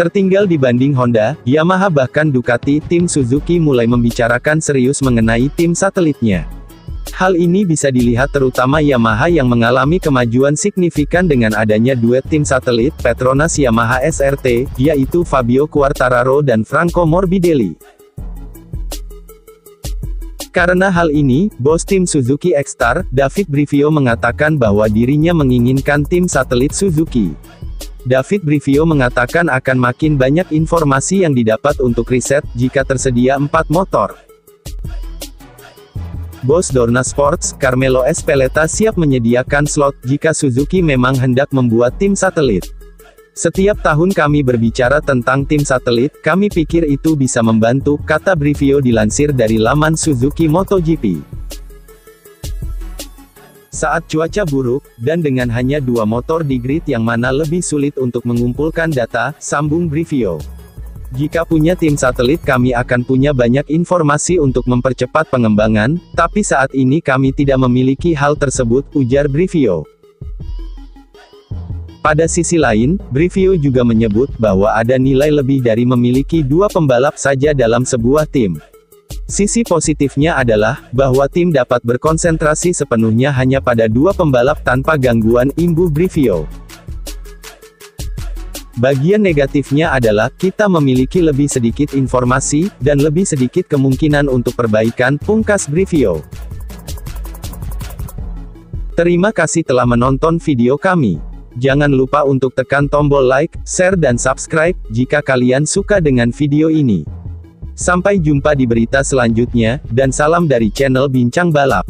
Tertinggal dibanding Honda, Yamaha bahkan Ducati, tim Suzuki mulai membicarakan serius mengenai tim satelitnya. Hal ini bisa dilihat terutama Yamaha yang mengalami kemajuan signifikan dengan adanya duet tim satelit Petronas Yamaha SRT, yaitu Fabio Quartararo dan Franco Morbidelli. Karena hal ini, bos tim Suzuki X-Star, David Brivio mengatakan bahwa dirinya menginginkan tim satelit Suzuki. David Brivio mengatakan akan makin banyak informasi yang didapat untuk riset, jika tersedia empat motor. Bos Dorna Sports, Carmelo Espeleta siap menyediakan slot, jika Suzuki memang hendak membuat tim satelit. Setiap tahun kami berbicara tentang tim satelit, kami pikir itu bisa membantu, kata Brivio dilansir dari laman Suzuki MotoGP. Saat cuaca buruk, dan dengan hanya dua motor di grid yang mana lebih sulit untuk mengumpulkan data, sambung Brivio. Jika punya tim satelit kami akan punya banyak informasi untuk mempercepat pengembangan, tapi saat ini kami tidak memiliki hal tersebut, ujar Brivio. Pada sisi lain, Brivio juga menyebut bahwa ada nilai lebih dari memiliki dua pembalap saja dalam sebuah tim. Sisi positifnya adalah, bahwa tim dapat berkonsentrasi sepenuhnya hanya pada dua pembalap tanpa gangguan imbu Brivio. Bagian negatifnya adalah, kita memiliki lebih sedikit informasi, dan lebih sedikit kemungkinan untuk perbaikan, pungkas Brivio. Terima kasih telah menonton video kami. Jangan lupa untuk tekan tombol like, share dan subscribe, jika kalian suka dengan video ini. Sampai jumpa di berita selanjutnya, dan salam dari channel Bincang Balap.